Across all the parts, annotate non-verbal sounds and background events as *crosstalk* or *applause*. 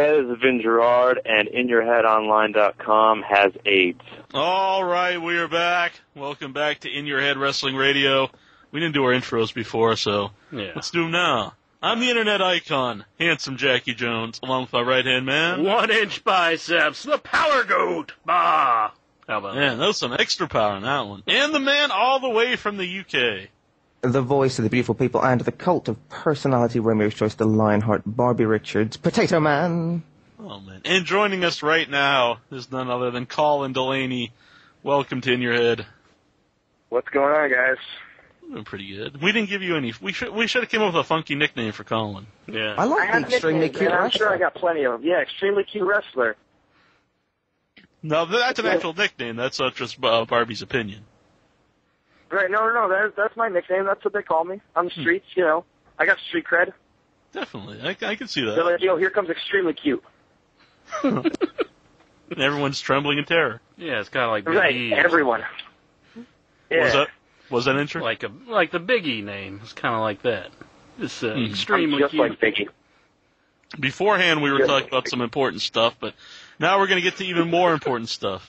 head is Vin Gerard, and InYourHeadOnline.com has AIDS. All right, we are back. Welcome back to In Your Head Wrestling Radio. We didn't do our intros before, so Yeah. let's do them now. I'm the internet icon, handsome Jackie Jones, along with my right hand man. One inch biceps, the power goat. Bah. How about Man, that was some extra power in that one. And the man all the way from the UK. The voice of the beautiful people and the cult of personality Romeo's choice, the Lionheart, Barbie Richards, Potato Man. Oh man. And joining us right now is none other than Colin Delaney. Welcome to In Your Head. What's going on, guys? I'm doing pretty good. We didn't give you any. We should we should have came up with a funky nickname for Colin. Yeah. I like I the extremely cute man. I'm sure I got plenty of them. Yeah, extremely cute wrestler. No, that's an actual nickname. That's not just uh, Barbie's opinion. Right? No, no, no. That's that's my nickname. That's what they call me on the streets. You know, I got street cred. Definitely, I, I can see that. They're that. like, yo, here comes extremely cute. *laughs* And everyone's trembling in terror. Yeah, it's kind of like Big Right? E. Everyone. Yeah. Was that was that intro? Like a like the Big E name. It's kind of like that. It's uh, Hmm. I'm extremely just cute. like Biggie. Beforehand, we were Yeah. talking about some important stuff, but now we're going to get to even more important stuff.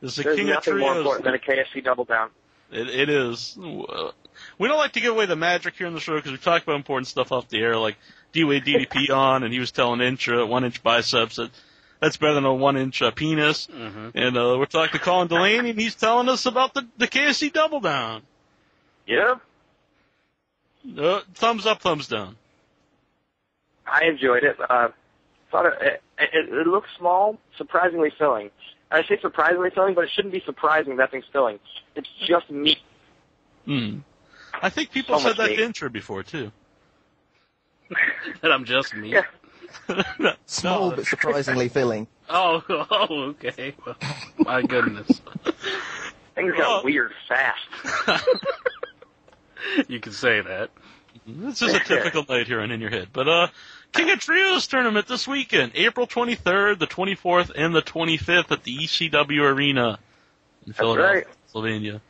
This is the There's king of nothing more important than a KFC double down. It, it is. Uh, We don't like to give away the magic here on the show because we talk about important stuff off the air, like D-Wade DDP *laughs* on, and he was telling Intra one inch biceps that that's better than a one inch uh, penis. Mhm. And uh, we're talking to Colin Delaney, and he's telling us about the the KFC double down. Yeah. Uh, thumbs up, thumbs down. I enjoyed it. Uh, thought it, it, it looks small, surprisingly filling. I say surprisingly filling, but it shouldn't be surprising that thing's filling. It's just meat. Hmm. I think people So said that meat. to Intra before too. *laughs* that I'm just me. Yeah. *laughs* Small No. but surprisingly filling. *laughs* Oh, oh, okay. Well, my goodness. Things got Well- weird fast. You can say that. This is a typical night here on In Your Head. But uh King of Trios tournament this weekend, April 23rd, the 24th, and the 25th at the ECW Arena in Philadelphia, right. Pennsylvania.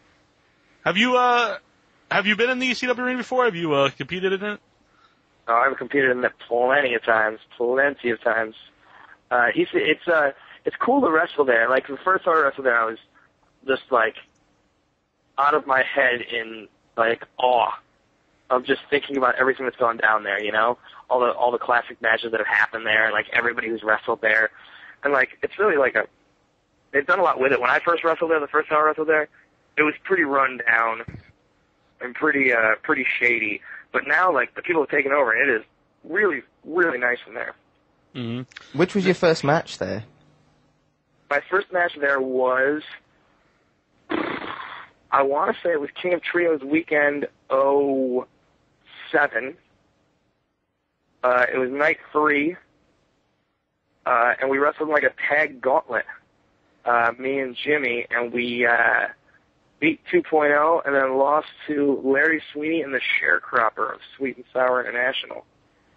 Have you uh have you been in the ECW Arena before? Have you uh competed in it? Oh, I've competed in it plenty of times, plenty of times. Uh, he's, it's uh, it's cool to wrestle there. Like the first time I wrestled there, I was just like out of my head in like awe of just thinking about everything that's gone down there. You know, all the all the classic matches that have happened there, and like everybody who's wrestled there, and like it's really like a they've done a lot with it. When I first wrestled there, the first time I wrestled there, it was pretty run down and pretty uh pretty shady. But now, like the people have taken over, and it is really, really nice in there. Mm-hmm. Which was your first match there? My first match there was, I want to say it was King of Trios weekend 07. Uh, it was night three, uh, and we wrestled in like a tag gauntlet. Uh, me and Jimmy, and we uh, beat 2.0, and then lost to Larry Sweeney and the Sharecropper of Sweet and Sour International.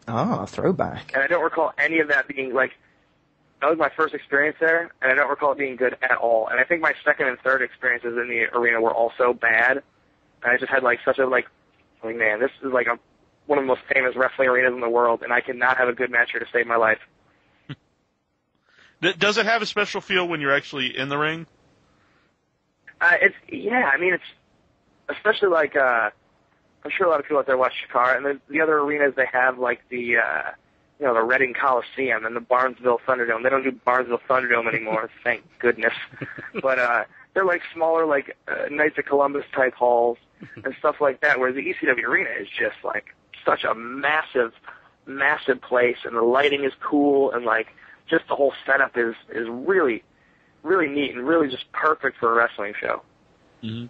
Ah, throwback. and I don't recall any of that being like that was my first experience there, and I don't recall it being good at all. And I think my second and third experiences in the arena were also bad. And I just had like such a like, like man, this is like a one of the most famous wrestling arenas in the world, and I cannot have a good match here to save my life. Does it have a special feel when you're actually in the ring? Uh, it's yeah, I mean it's especially like uh, I'm sure a lot of people out there watch Chikara, and the, the other arenas they have like the uh, you know the Reading Coliseum and the Barnesville Thunderdome. They don't do Barnesville Thunderdome anymore, *laughs* thank goodness. *laughs* but uh, they're like smaller like uh, Knights of Columbus type halls *laughs* and stuff like that. Whereas the ECW arena is just like such a massive, massive place, and the lighting is cool, and like just the whole setup is is really really neat and really just perfect for a wrestling show. Mm-hmm.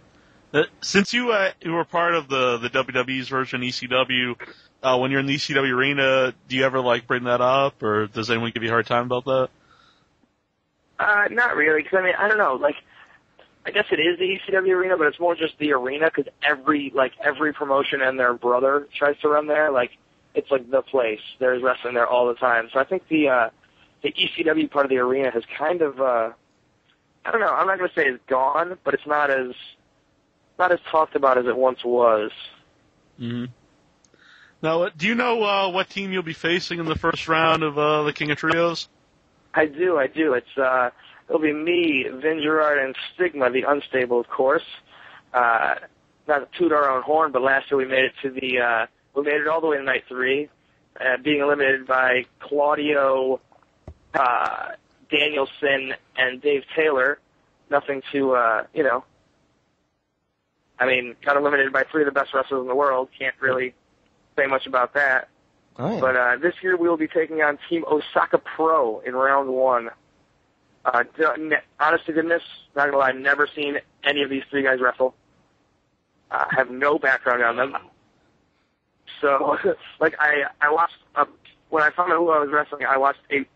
Uh, since you uh, you were part of the the WWE's version ECW, uh, when you're in the ECW arena, do you ever like bring that up, or does anyone give you a hard time about that? Uh, not really, because I mean, I don't know, like, I guess it is the ECW arena, but it's more just the arena because every like every promotion and their brother tries to run there. Like, it's like the place. There's wrestling there all the time. So I think the uh, the ECW part of the arena has kind of uh, I don't know. I'm not going to say it's gone, but it's not as not as talked about as it once was. hmm Now, uh, do you know uh, what team you'll be facing in the first round of uh, the King of Trios? I do, I do. It's uh, it'll be me, Vin Gerard, and Stigma, the unstable, of course. Uh, not to toot our own horn, but last year we made it to the uh, we made it all the way to night three, uh, being eliminated by Claudio, uh, Danielson, and Dave Taylor. Nothing to uh, you know. I mean, got eliminated by three of the best wrestlers in the world. Can't really say much about that. Oh, yeah. But uh, this year we will be taking on Team Osaka Pro in round one. Uh, honest to goodness, not gonna lie, never seen any of these three guys wrestle. Uh, have no background on them. So, *laughs* like, I I watched uh, when I found out who I was wrestling, I watched a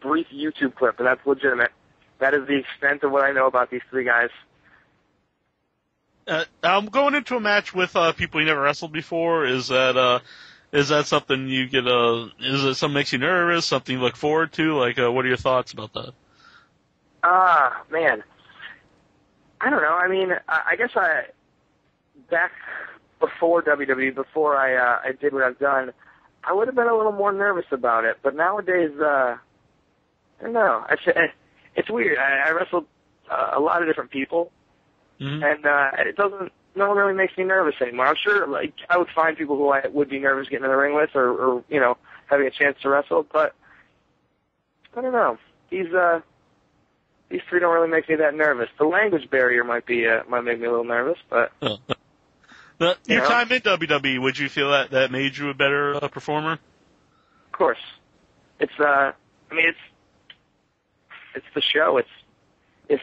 brief YouTube clip, and that's legitimate. That is the extent of what I know about these three guys. Uh, um, going into a match with uh, people you never wrestled before is that uh, is that something you get? Uh, is it something makes you nervous? Something you look forward to? Like, uh, what are your thoughts about that? Ah, man. I don't know. I mean, I, I guess I back before WWE, before I uh, I did what I've done, I would have been a little more nervous about it. But nowadays, uh, I don't know. I, it's weird. I, I wrestled uh, a lot of different people, Mhm. and uh, it doesn't. No one really makes me nervous anymore. I'm sure, like, I would find people who I would be nervous getting in the ring with, or, or you know, having a chance to wrestle. But I don't know. These uh, these three don't really make me that nervous. The language barrier might be uh, might make me a little nervous, but *laughs* The, your Yeah. time in WWE, would you feel that that made you a better uh, performer? of course, it's uh, I mean, it's it's the show. It's if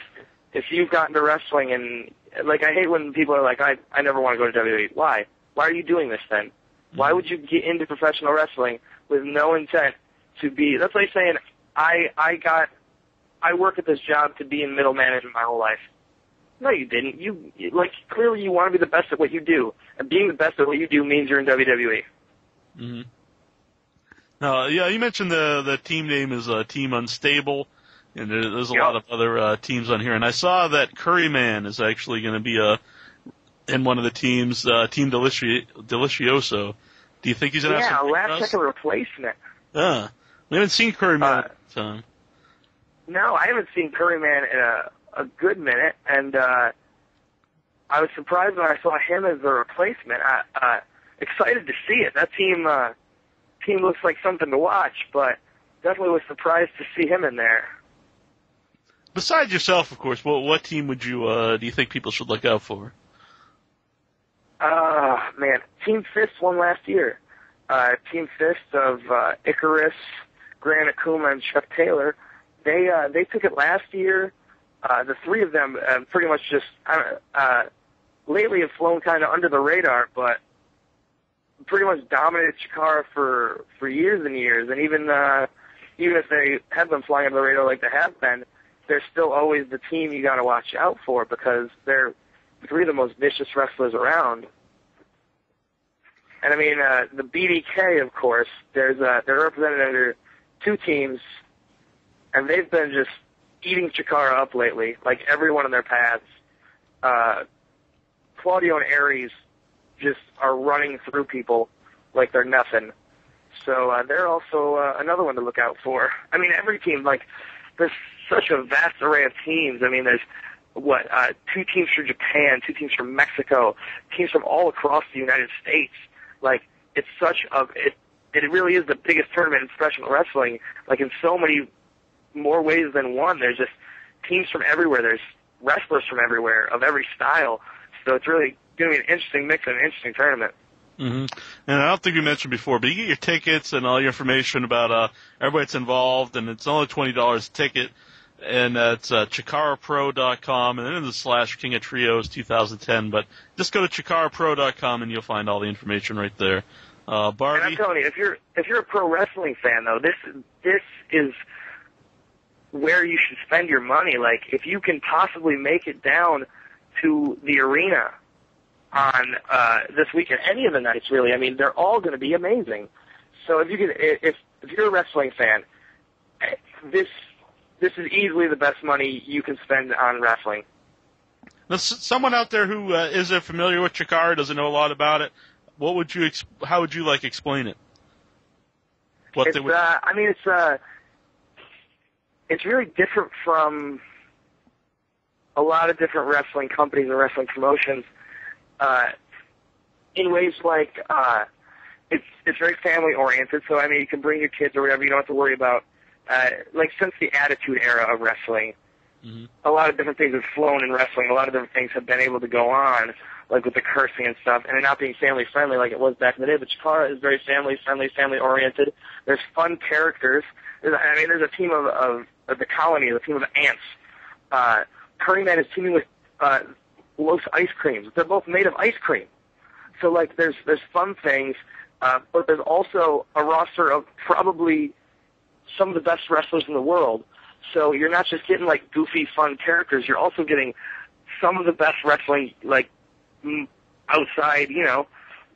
if you've gotten to wrestling and like I hate when people are like, I I never want to go to WWE. Why? Why are you doing this then? Why would you get into professional wrestling with no intent to be? That's like saying I I got I work at this job to be in middle management my whole life. No, you didn't. You like clearly you want to be the best at what you do, and being the best at what you do means you're in. WWE. Mm-hmm. Now, yeah, you mentioned the the team name is uh, Team Unstable, and there, there's a Yep. lot of other uh, teams on here. And I saw that Curryman is actually going to be uh, in one of the teams, uh, Team Delici- Delicioso. Do you think he's going to Yeah, have some last second replacement. Uh, we haven't seen Curryman Uh, time. No, I haven't seen Curryman in a a good minute, and uh, I was surprised when I saw him as the replacement. I, uh, excited to see it. That team uh, team looks like something to watch, but definitely was surprised to see him in there. Besides yourself, of course, what what team would you uh, do you think people should look out for? Uh, man, Team Fist won last year. Uh, Team Fist of uh, Icarus, Gran Akuma, and Chuck Taylor. They uh, they took it last year. Uh, the three of them uh, pretty much just uh, uh, lately have flown kind of under the radar, but pretty much dominated Chikara for for years and years. And even uh, even if they have been flying under the radar like they have been, they're still always the team you got to watch out for because they're three of the most vicious wrestlers around. And I mean, uh, the BDK, of course, there's uh, they're represented under two teams, and they've been just eating Chikara up lately, like everyone in their paths. Uh, Claudio and Ares just are running through people like they're nothing. So uh, they're also uh, another one to look out for. I mean, every team, like, there's such a vast array of teams. I mean, there's what uh, two teams from Japan, two teams from Mexico, teams from all across the United States. Like, it's such a it. It really is the biggest tournament in professional wrestling. Like in so many more ways than one. There's just teams from everywhere. There's wrestlers from everywhere of every style. So it's really going to be an interesting mix and an interesting tournament. hmm And I don't think we mentioned before, but you get your tickets and all your information about uh, everybody that's involved, and it's only twenty dollars a ticket, and that's uh, ChikaraPro.com, and then in the slash King of Trios 2010. But just go to ChikaraPro.com and you'll find all the information right there. Uh, And I'm telling you, if you're if you're a pro wrestling fan though, this this is where you should spend your money. Like if you can possibly make it down to the arena on uh, this weekend, any of the nights really. I mean, they're all going to be amazing. So if you can, if if you're a wrestling fan, eh, this this is easily the best money you can spend on wrestling. Now, someone out there who uh, isn't familiar with Chikara, doesn't know a lot about it. what would you how would you like explain it? What it's, they would uh, I mean, it's uh, it's really different from a lot of different wrestling companies and wrestling promotions. Uh, in ways like uh, it's it's very family oriented. So I mean, you can bring your kids or whatever. You don't have to worry about uh, like since the Attitude Era of wrestling. Mhm. A lot of different things have flown in wrestling. A lot of different things have been able to go on, like with the cursing and stuff, and it not being family friendly like it was back in the day. But Chikara is very family friendly, family oriented. There's fun characters. There's, I mean, there's a team of, of, of the colony, a team of ants. Uh, Curry Man is teaming with uh, Los Ice Creams. They're both made of ice cream. So like, there's there's fun things, uh, but there's also a roster of probably some of the best wrestlers in the world. So you're not just getting like goofy, fun characters. You're also getting some of the best wrestling, like outside, you know,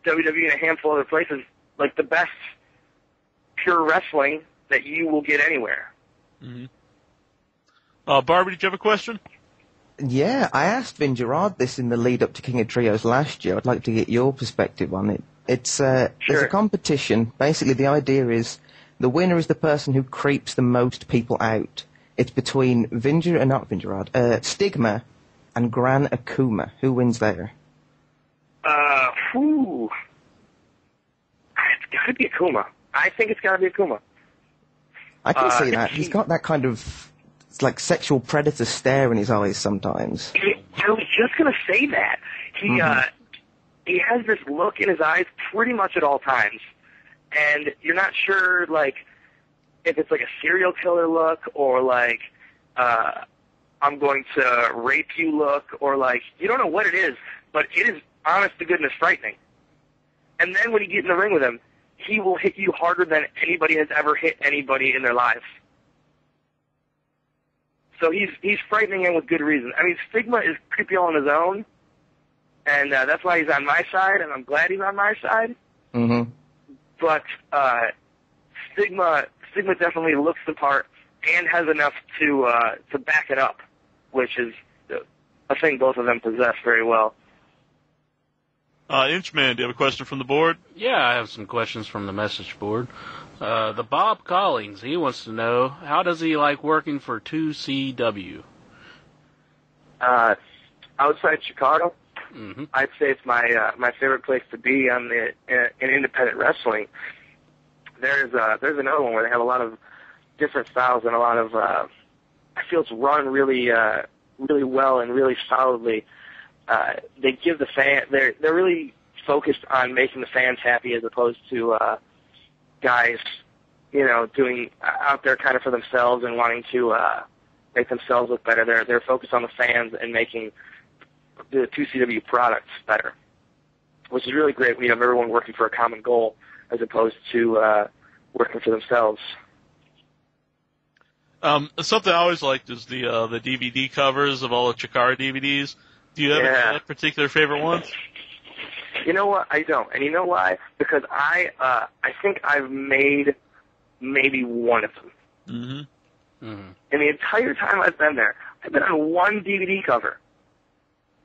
WWE and a handful of other places, like the best pure wrestling that you will get anywhere. Uh, Barbie, did you have a question? Yeah, I asked Vin Gerard this in the lead up to King of Trios last year. I'd like to get your perspective on it. It's uh, there's a competition. Basically, the idea is the winner is the person who creeps the most people out. It's between Vin Ger- uh, not Vin Gerard, uh, Stigma and Gran Akuma. Who wins there? Uh, whew. It's got to be Akuma. I think it's got to be Akuma. I can Uh, see that. He's got that kind of it's like sexual predator stare in his eyes sometimes. I was just gonna say that he uh, he has this look in his eyes pretty much at all times, and you're not sure like if it's like a serial killer look or like uh, I'm going to rape you look or like you don't know what it is, but it is honest to goodness frightening. And then when you get in the ring with him, he will hit you harder than anybody has ever hit anybody in their lives. So he's he's frightening and with good reason. I mean, Stigma is creepy on his own, and uh, that's why he's on my side, and I'm glad he's on my side. hmm But uh, Stigma Stigma definitely looks the part and has enough to uh, to back it up, which is uh, a thing both of them possess very well. Uh, Inchman, do you have a question from the board? Yeah, I have some questions from the message board. Uh, the Bob Collings, he wants to know how does he like working for 2CW? Uh, outside Chikara, hmm I'd say it's my uh, my favorite place to be on the in, in independent wrestling. There's uh, there's another one where they have a lot of different styles and a lot of uh, I feel it's run really uh, really well and really solidly. Uh, they give the fan they're they're really focused on making the fans happy as opposed to uh, guys you know doing uh, out there kind of for themselves and wanting to uh, make themselves look better. They're they're focused on the fans and making the 2CW products better, which is really great. We have everyone working for a common goal as opposed to uh, working for themselves. Um, something I always liked is the uh, the DVD covers of all the Chikara DVDs. Do you have Yeah. any particular favorite ones? You know what? I don't, and you know why? Because I uh, I think I've made maybe one of them. Mm-hmm. hmm And the entire time I've been there, I've been on one DVD cover.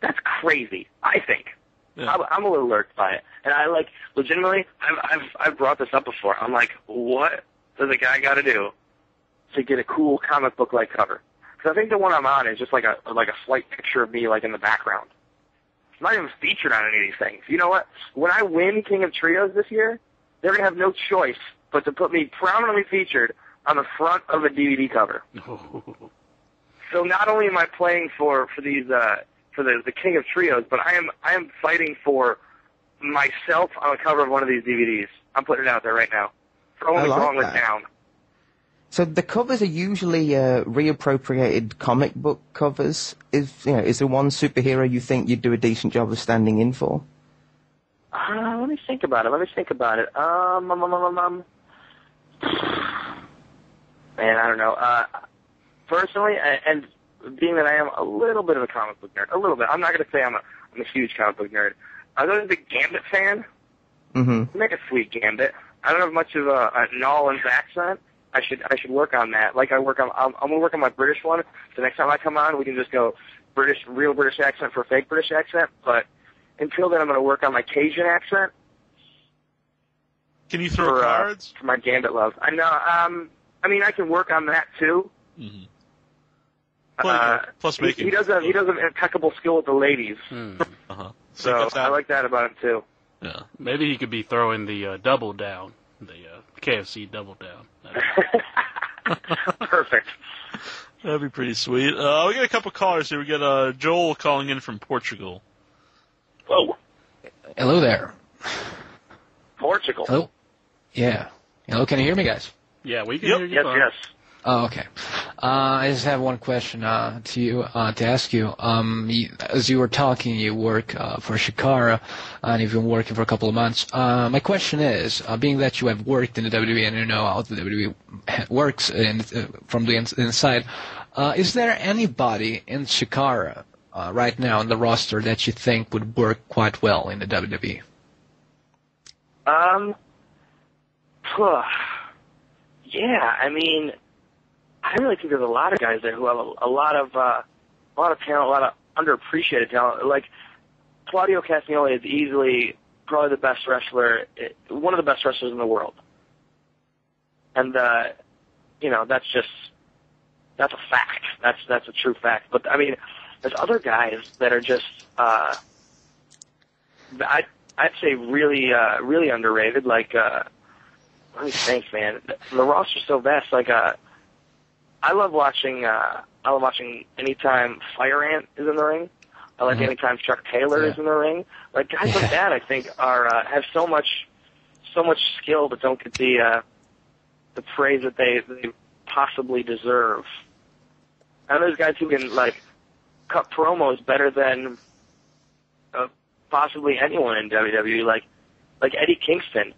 That's crazy. I think. Yeah. I'm, I'm a little lurked by it, and I like legitimately. I've I've I've brought this up before. I'm like, what does a guy got to do to get a cool comic book like cover? Because I think the one I'm on is just like a like a slight picture of me like in the background. I'm not even featured on any of these things. You know what? When I win King of Trios this year, they're gonna have no choice but to put me prominently featured on the front of a DVD cover. *laughs* So not only am I playing for for these uh, for the the King of Trios, but I am I am fighting for myself on the cover of one of these DVDs. I'm putting it out there right now. Throwing I the like gauntlet that. down. So the covers are usually uh, reappropriated comic book covers. Is you know is there one superhero you think you'd do a decent job of standing in for? Uh, let me think about it. Let me think about it. Um, um, um, um, um. Man, I don't know. Uh, personally, and being that I am a little bit of a comic book nerd, a little bit. I'm not going to say I'm a I'm a huge comic book nerd. I was a big Gambit fan. Mm-hmm. Make a sweet Gambit. I don't have much of a, a Nolan's accent. I should I should work on that. Like I work on I'm, I'm gonna work on my British one. The next time I come on, we can just go British, real British accent for fake British accent. But until then, I'm gonna work on my Cajun accent Can you throw for, uh, cards? for my gambit love. I know. Um, I mean, I can work on that too. Mhm. Plus, Uh, plus he, making. he does have he does have impeccable skill with the ladies, Hmm. Uh-huh. so that's I like that about him too. Yeah. Maybe he could be throwing the uh, double down, the uh, KFC double down. *laughs* Perfect. That'd be pretty sweet. Uh, we got a couple callers here. We got uh, Joel calling in from Portugal. Whoa, Hello there. Portugal. Hello. Yeah. Hello, can you hear me, guys? Yeah, we can Yep. hear you Yes, fine. yes. Oh, okay. Uh, I just have one question uh, to you uh, to ask you. Um, you, as you were talking, you work uh, for Chikara, and you've been working for a couple of months. Uh, my question is, uh, being that you have worked in the WWE and you know how the WWE works in, from the ins- inside, is there anybody in Chikara right now on the roster that you think would work quite well in the? WWE? Um, yeah, I mean, I really think there's a lot of guys there who have a, a lot of uh, a lot of talent, a lot of underappreciated talent. Like Claudio Castagnoli is easily probably the best wrestler, eh, one of the best wrestlers in the world, and uh, you know that's just that's a fact. That's that's a true fact. But I mean, there's other guys that are just uh, I I'd say really uh, really underrated. Like uh, let me think, man. The, roster's so vast. Like uh, I love watching. Uh, I love watching anytime Fire Ant is in the ring. I like Mhm. anytime Chuck Taylor is in the ring. Like guys Yeah. like that, I think are uh, have so much so much skill, but don't get the uh, the praise that they they possibly deserve. And there's guys who can like cut promos better than uh, possibly anyone in WWE. Like like Eddie Kingston,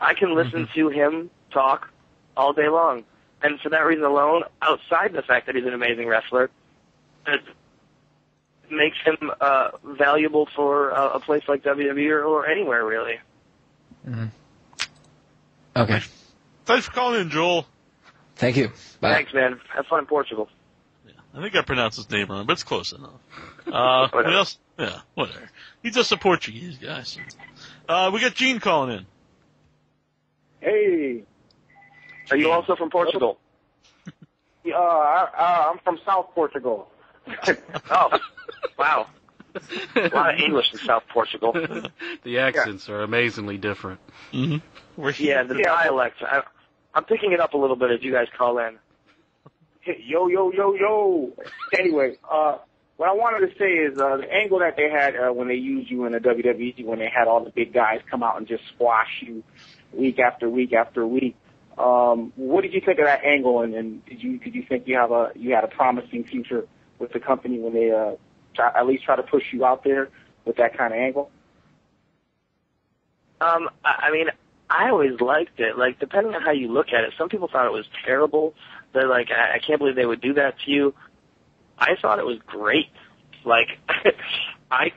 I can listen to him talk all day long, and for that reason alone, outside the fact that he's an amazing wrestler, it makes him uh, valuable for uh, a place like WWE or, or anywhere really. Okay. Thanks for calling in, Joel. Thank you. Bye. Thanks, man. Have fun in Portugal. Yeah, I think I pronounced his name wrong, but it's close enough. Uh, *laughs* what else? Yeah, whatever. He's just a Portuguese guy. So. Uh, we got Gene calling in. Hey, Are you also from Portugal? *laughs* uh, I, uh, I'm from South Portugal. *laughs* oh, wow. A lot of English in South Portugal. *laughs* the accents are amazingly different. Mm-hmm. Yeah, the Yeah. dialect. I, I'm picking it up a little bit as you guys call in. Hey, Yo, yo, yo, yo. Anyway, uh, what I wanted to say is uh, the angle that they had uh, when they used you in the WWE, when they had all the big guys come out and just squash you week after week after week. Um, what did you think of that angle, and, and did you did you think you have a you had a promising future with the company when they uh, try, at least try to push you out there with that kind of angle? Um, I, mean, I always liked it. Like, depending on how you look at it, some people thought it was terrible. They're like, I, I can't believe they would do that to you. I thought it was great. Like, *laughs* I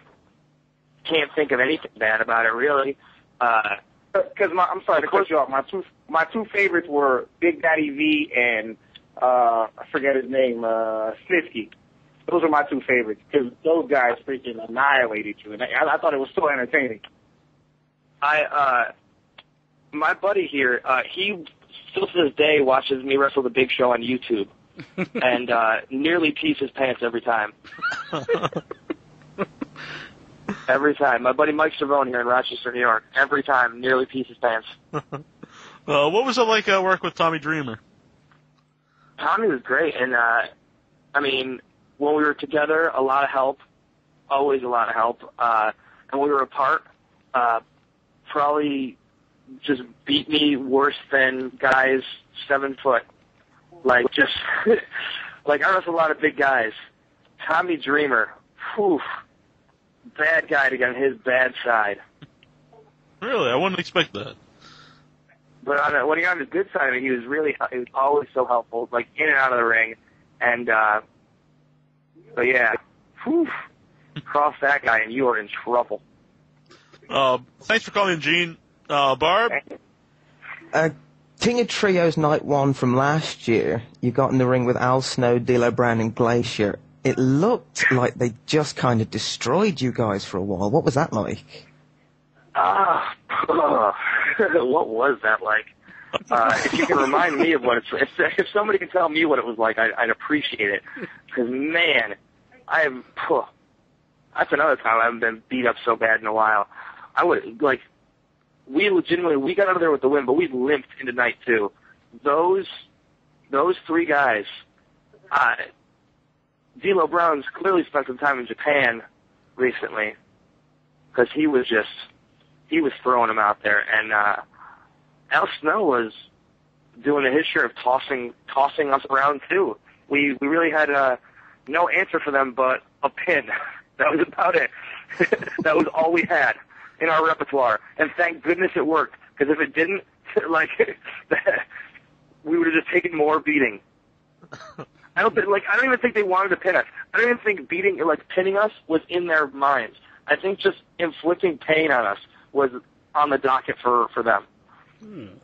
can't think of anything bad about it, really. Uh, Because my, I'm sorry to cut you off. My two my two favorites were Big Daddy V and uh, I forget his name, uh, Snitsky. Those are my two favorites because those guys freaking annihilated you, and I, I thought it was so entertaining. I, uh, my buddy here, uh, he still to this day watches me wrestle the Big Show on YouTube, *laughs* and uh, nearly pees his pants every time. *laughs* Every time. My buddy Mike Savone here in Rochester, New York. Every time, nearly pees his pants. *laughs* uh, what was it like uh, work with Tommy Dreamer? Tommy was great, and uh, I mean, when we were together, a lot of help, always a lot of help. Uh, and when we were apart, uh, probably just beat me worse than guys seven foot. Like just *laughs* like I wrestle a lot of big guys. Tommy Dreamer, whew, bad guy to get on his bad side. Really, I wouldn't expect that. But on the, when he got on his good side of it, he was really he was always so helpful, like in and out of the ring. And uh but yeah, whew, cross that guy and you are in trouble. Uh, thanks for calling Gene. Uh, Barb? Uh, King of Trios Night 1 from last year, you got in the ring with Al Snow, D'Lo Brown, and Glacier. It looked like they just kind of destroyed you guys for a while. What was that like? Ah, *sighs* ugh. *laughs* what was that like? Uh, if you can remind me of what it's, if, if somebody can tell me what it was like, I, I'd appreciate it. Because man, I have. Phew, that's another time I haven't been beat up so bad in a while. I would like. We legitimately we got out of there with the win, but we limped into night two. Those those three guys. Uh, D'Lo Brown's clearly spent some time in Japan recently because he was just he was throwing them out there, and uh, Al Snow was doing his share of tossing tossing us around too. We we really had uh, no answer for them but a pin. *laughs* that was about it. *laughs* that was all we had in our repertoire, and thank goodness it worked. Because if it didn't, *laughs* like we would have just taken more beating. I don't think, like I don't even think they wanted to pin us. I don't even think beating like pinning us was in their minds. I think just inflicting pain on us was on the docket for for them.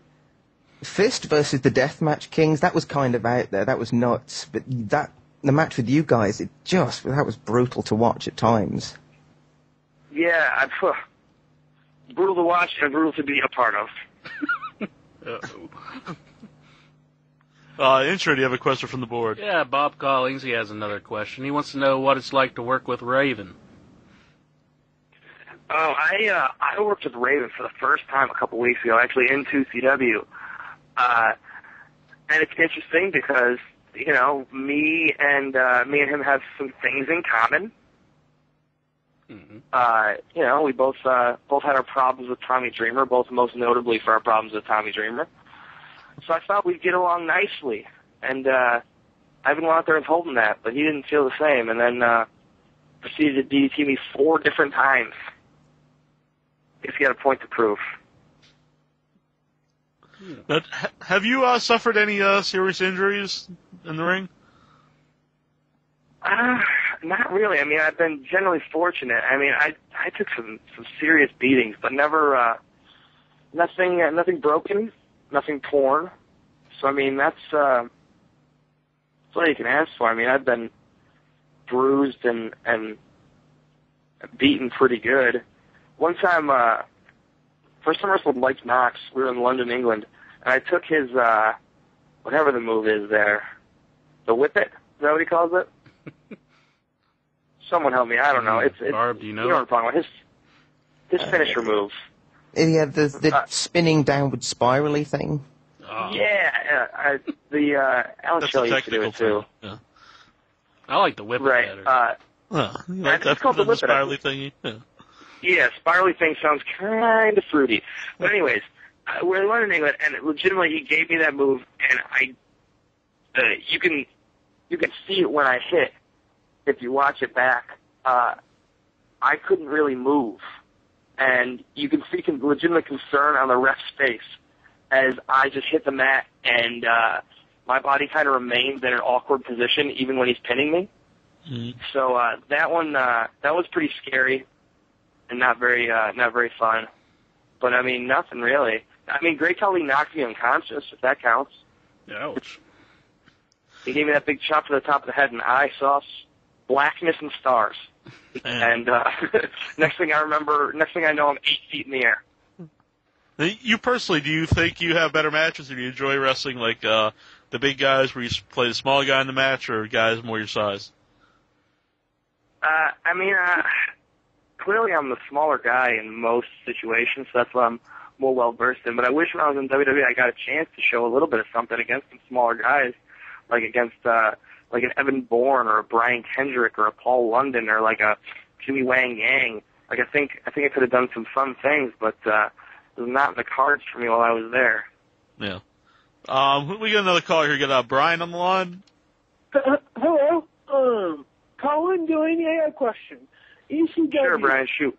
Fist versus the Deathmatch Kings, that was kind of out there. That was nuts. But that the match with you guys, it just that was brutal to watch at times. Yeah, I, phew, brutal to watch and brutal to be a part of. Uh-oh. *laughs* Uh, intro, do you have a question from the board? Yeah, Bob Collings, he has another question. He wants to know what it's like to work with Raven. Oh, I uh, I worked with Raven for the first time a couple weeks ago, actually in 2CW, uh, and it's interesting because you know me and uh, me and him have some things in common. hmm Uh, you know, we both uh, both had our problems with Tommy Dreamer, both most notably for our problems with Tommy Dreamer. So I thought we'd get along nicely, and uh, I even went out there and told him that, but he didn't feel the same, and then uh, proceeded to DDT me four different times. Guess he had a point to prove. But have you uh, suffered any uh, serious injuries in the ring? Uh, not really. I mean, I've been generally fortunate. I mean, I I took some some serious beatings, but never uh, nothing uh, nothing broken, nothing torn. So I mean, that's uh, that's all you can ask for. I mean, I've been bruised and and beaten pretty good. One time, uh, first time I wrestled Mike Knox, we were in London, England, and I took his uh, whatever the move is there, the whip it. Is that what he calls it? *laughs* Someone help me. I don't know. It's, it's Barb, do you know? You know what I'm talking about. His his finisher move. Yeah, the the Uh, spinning downward spirally thing. Oh, Yeah, uh, I, the uh, Alan That's Shelley used to do it too. term. I like the whip Right. better. Uh, Yeah. Like think that, it's called the the whip it, spirally thingy? Yeah. Yeah, spirally thing sounds kind of fruity. But anyways, uh, we're in London, England, and legitimately he gave me that move, and I, uh, you can, you can see it when I hit. If you watch it back, uh, I couldn't really move, and you can see con- legitimate concern on the ref's face as I just hit the mat, and uh, my body kind of remains in an awkward position even when he's pinning me. Mhm. So uh, that one, uh, that was pretty scary and not very, uh, not very fun. But I mean, nothing really. I mean, Great Khali knocked me unconscious, if that counts. Ouch. He gave me that big chop to the top of the head, and I saw blackness and stars. And uh, *laughs* next thing I remember, next thing I know, I'm eight feet in the air. You personally, do you think you have better matches, or do you enjoy wrestling like uh, the big guys, where you play the small guy in the match, or guys more your size? Uh, I mean, uh, clearly I'm the smaller guy in most situations, so that's what I'm more well versed in. But I wish when I was in WWE I got a chance to show a little bit of something against some smaller guys, like against uh, like an Evan Bourne or a Brian Kendrick or a Paul London or like a Jimmy Wang Yang. Like I think I think I could have done some fun things, but uh, it was not in the cards for me while I was there. Yeah. Um, we got another caller here. We got uh, Brian on the line. Uh, hello, um, Colin Delaney, I got a question. ECW, Sure, Brian, shoot.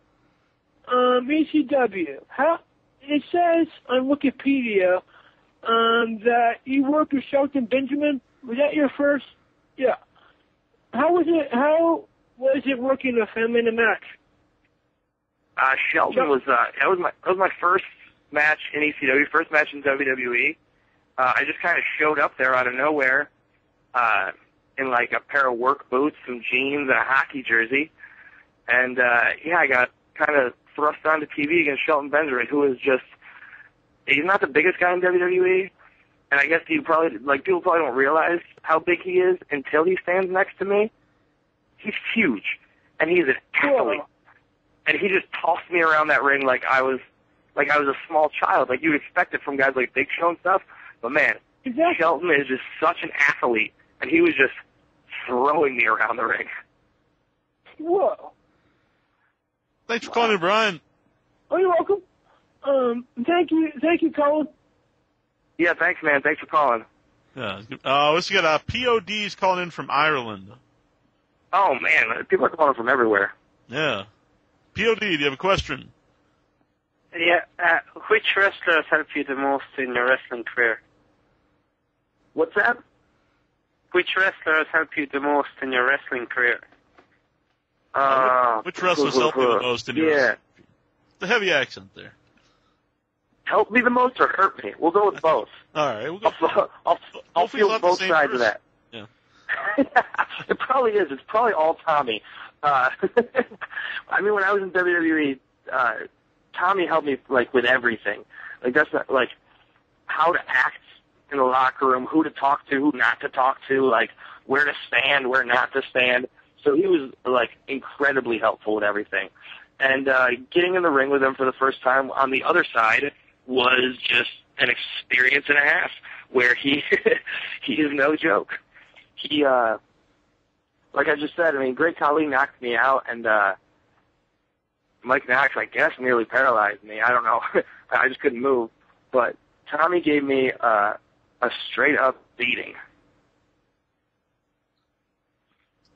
um, ECW, how, it says on Wikipedia, um, that you worked with Shelton Benjamin. Was that your first? Yeah. How was it, how was it working with him in a match? Uh, Shelton was uh, that was my that was my first match in ECW, first match in WWE. Uh, I just kind of showed up there out of nowhere, uh, in like a pair of work boots, some jeans, and a hockey jersey, and uh, yeah, I got kind of thrust onto TV against Shelton Benjamin, who was just he's not the biggest guy in WWE, and I guess you probably like people probably don't realize how big he is until he stands next to me. He's huge, and he's an athlete, and he just tossed me around that ring like I was like I was a small child. Like you'd expect it from guys like Big Show and stuff, but man, Exactly. Shelton is just such an athlete, and he was just throwing me around the ring. Whoa. Thanks for calling in, Brian. Oh, you're welcome. Um, thank you, thank you, Colin. Yeah, thanks, man. Thanks for calling. Yeah. Uh, let's get uh, POD's calling in from Ireland. Oh man, people are calling from everywhere. Yeah. POD, do you have a question? Yeah, uh, which wrestlers helped you the most in your wrestling career? What's that? Which wrestlers helped you the most in your wrestling career? Uh, Which wrestlers helped you the most in your Yeah. The heavy accent there. Help me the most or hurt me? We'll go with *laughs* both. All right, we'll go. I'll, I'll, I'll feel it's not the both sides of that. Yeah. *laughs* it probably is. It's probably all Tommy. Uh, *laughs* I mean, when I was in WWE, uh, Tommy helped me like with everything. Like that's not, like how to act in the locker room, who to talk to, who not to talk to, like where to stand, where not to stand. So he was like incredibly helpful with everything. And uh, getting in the ring with him for the first time on the other side was just an experience and a half. Where he *laughs* he is no joke. He uh like I just said, I mean, Great Khali knocked me out, and uh Mike Knox, I guess, nearly paralyzed me. I don't know. *laughs* I just couldn't move. But Tommy gave me uh, a straight up beating.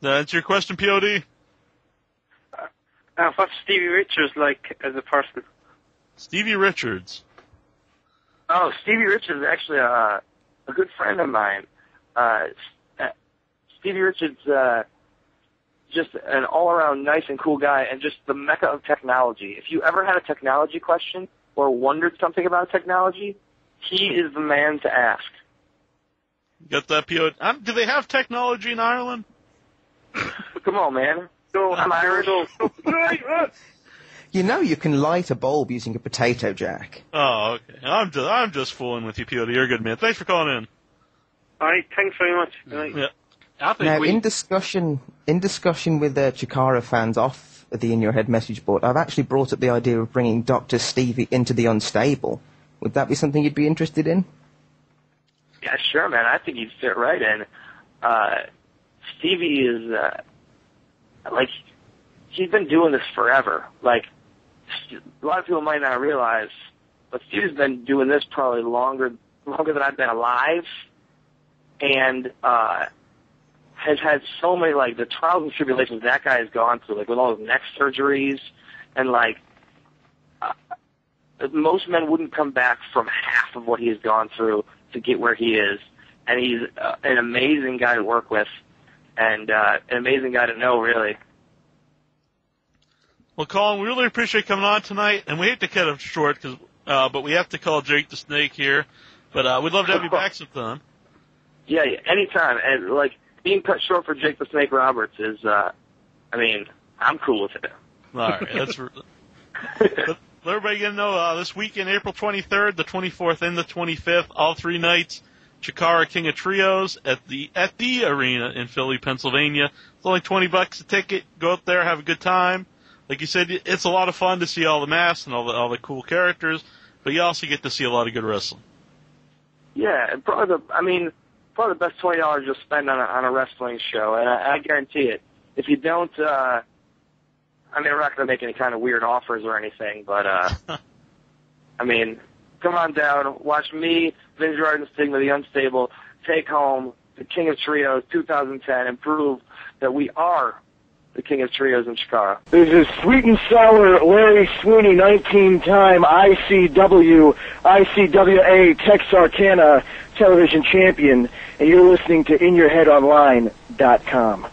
That's your question, POD? Uh, what's Stevie Richards like as a person? Stevie Richards. Oh, Stevie Richards is actually a, a good friend of mine. Uh, uh, Stevie Richards, uh, just an all-around nice and cool guy, and just the mecca of technology. If you ever had a technology question or wondered something about technology, he is the man to ask. Got that POD? Um, do they have technology in Ireland? Come on, man. No, I'm Irish. You know you can light a bulb using a potato jack. Oh, okay. I'm just I'm just fooling with you, POD. You're a good man. Thanks for calling in. All right, thanks very much. Good night. Yeah. I think Now, we. in discussion, in discussion with the Chikara fans off the In Your Head message board, I've actually brought up the idea of bringing Doctor Stevie into the Unstable. Would that be something you'd be interested in? Yeah, sure, man. I think he'd fit right in. Uh, Stevie is, uh, like, he's been doing this forever. Like, a lot of people might not realize, but Stevie's been doing this probably longer, longer than I've been alive, and uh, has had so many like the trials and tribulations that guy has gone through, like with all his neck surgeries, and like uh, most men wouldn't come back from half of what he has gone through to get where he is, and he's uh, an amazing guy to work with, and uh, an amazing guy to know, really. Well, Colin, we really appreciate coming on tonight, and we hate to cut it short, cause, uh, but we have to call Jake the Snake here. But uh, we'd love to have you back sometime. Yeah, yeah, anytime. And like being cut short for Jake the Snake Roberts is, uh, I mean, I'm cool with it. All right, that's. *laughs* let, let everybody get to know uh, this weekend, April 23rd, the 24th, and the 25th, all three nights. Chikara King of Trios at the at the arena in Philly, Pennsylvania. It's only 20 bucks a ticket. Go up there, have a good time. Like you said, it's a lot of fun to see all the masks and all the all the cool characters, but you also get to see a lot of good wrestling. Yeah, and probably the, I mean, probably the best twenty dollars you'll spend on a, on a wrestling show, and I, I guarantee it. If you don't, uh, I mean, we're not going to make any kind of weird offers or anything, but uh, *laughs* I mean, come on down, watch me, Vin Gerard Stigma, the Unstable, take home the King of Trios 2010, and prove that we are the King of Trios in Chikara. This is Sweet and Sour Larry Sweeney, 19-time ICW, ICWA Texarkana television champion, and you're listening to InYourHeadOnline.com.